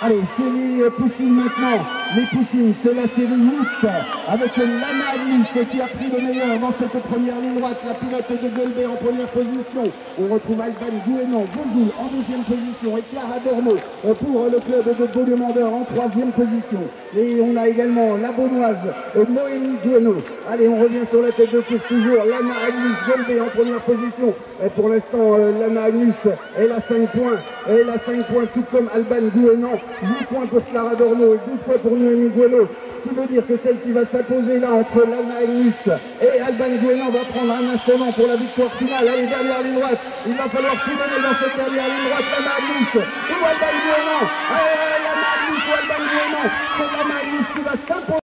Allez, série poussine maintenant. Les poussines, c'est la série 8 avec Lana Alice qui a pris le meilleur dans cette première ligne droite. La pilote de Golbet en première position. On retrouve Alban Gouénan, Gouzoul en deuxième position et Clara Dorno pour le club de Beaulieu-Mandeur en troisième position. Et on a également la Beaunoise, Noémie Gouéno. Allez, on revient sur la tête de course toujours. Lana Alice Golbet en première position. Et pour l'instant, Lana Alice, elle a 5 points. Elle a 5 points, tout comme Alban Gouénan. 8 points pour Clara Dorno et 12 points pour Noémie Gouéno. Ce qui veut dire que celle qui va s'imposer là entre Lana Alice et Alban Gouénan va prendre un instrument pour la victoire finale. Allez, dernière ligne droite. Il va falloir donner dans cette dernière ligne droite. Lana Alice ou Alban Gouénan. Allez, Lana Alice ou Alban Gouénan. C'est Lana Alice qui va s'imposer.